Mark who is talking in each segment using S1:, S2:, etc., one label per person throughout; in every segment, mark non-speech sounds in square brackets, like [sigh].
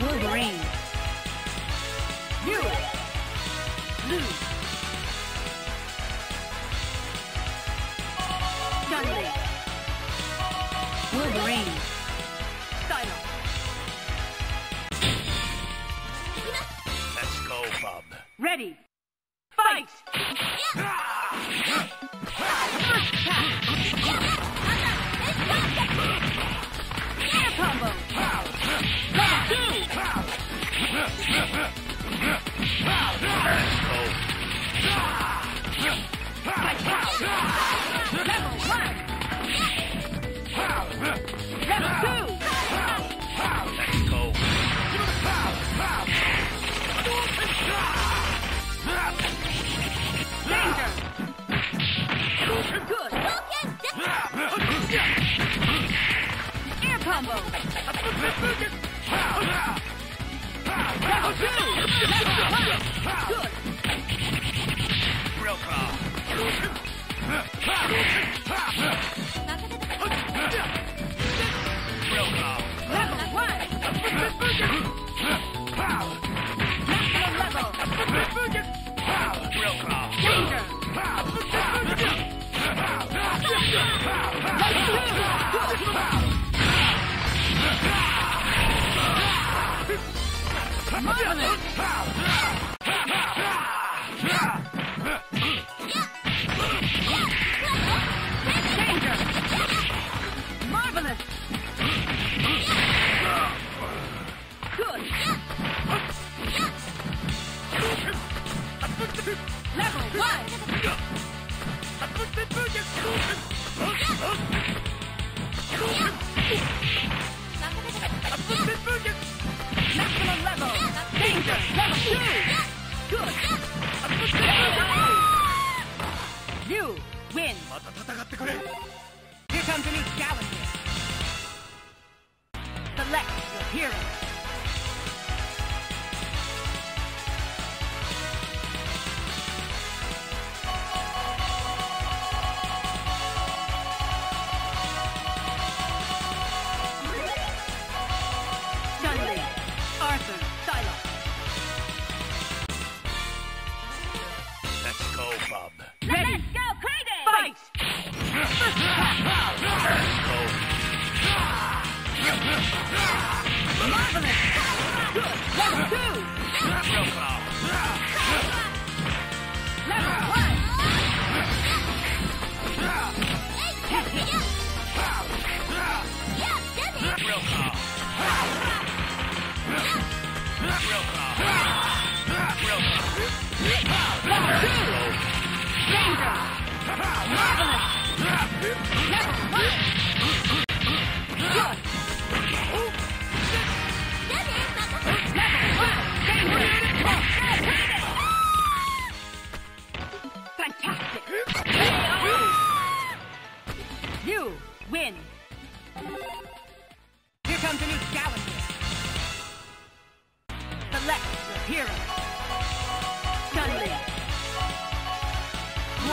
S1: Wolverine. You. Lose. Chun-Li. Wolverine. Psylocke.
S2: Let's go, bub.
S1: Ready. Fight! Air combo! Air combo! Level
S2: claw.
S1: Select hero. Marvelous! Level one!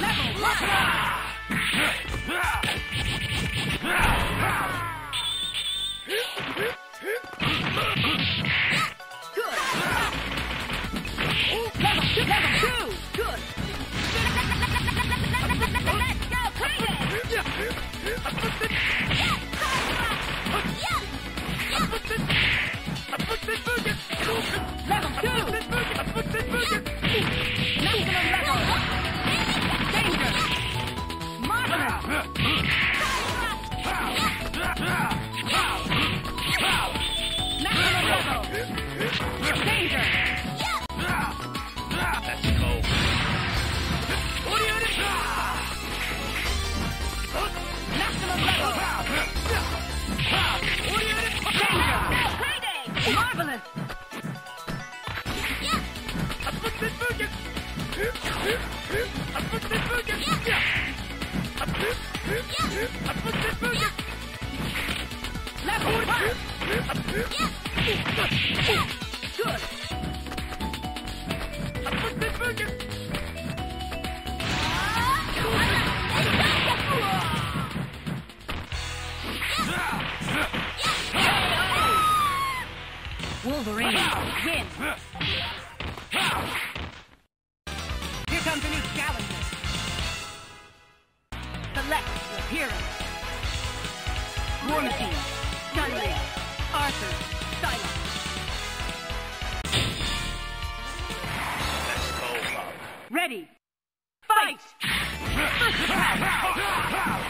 S1: Level! Good! Level two! Level two! Good! Let's go crazy! Level two! Marvelous! Level one! Good! Wolverine, win! Here comes a new challenger. Select your hero. War Machine, Gunley, Arthur, Psylocke.
S2: Let's go, Bob.
S1: Ready! Fight! [laughs]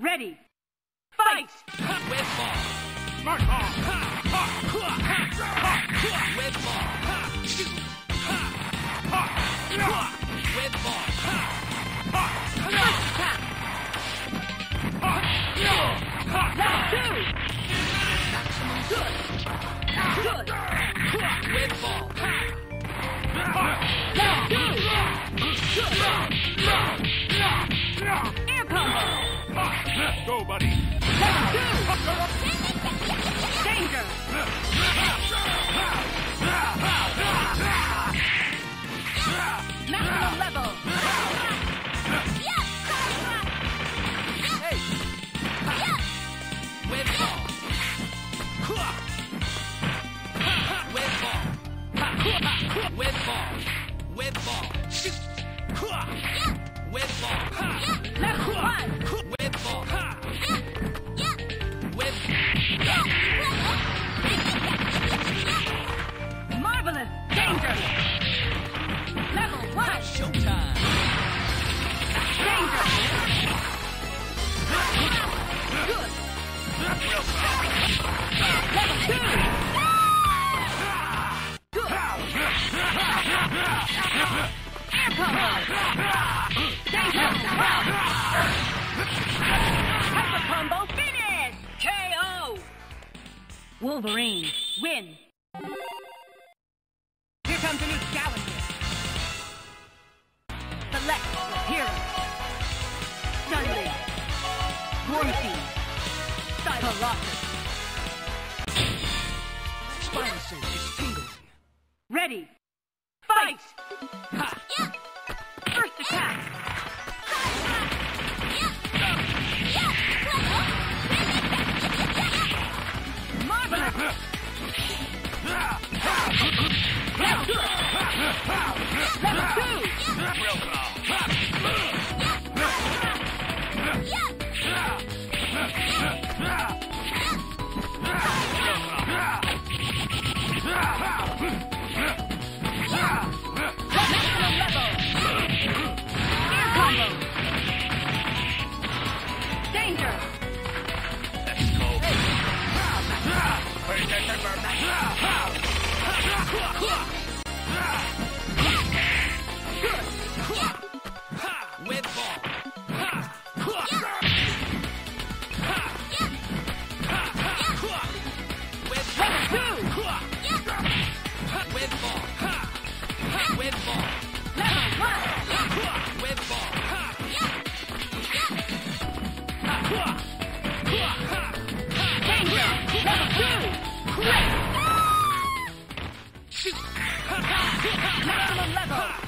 S1: Ready! Fight!
S3: Web ball.
S2: Smart ball.
S3: Web ball. Shoot.
S2: ha, ha.
S3: Web ball.
S1: First attack! Level two! Good! Good!
S3: Web ball.
S1: Level two! Good!
S2: Go, buddy. [laughs]
S1: Danger! [laughs] KO! Wolverine, win! Here comes a new challenger. Select your hero. Dudley. War Machine. Colossus.
S3: Spider sense is tingling.
S1: Ready. Fight!
S3: Ha.
S1: First Maximum level.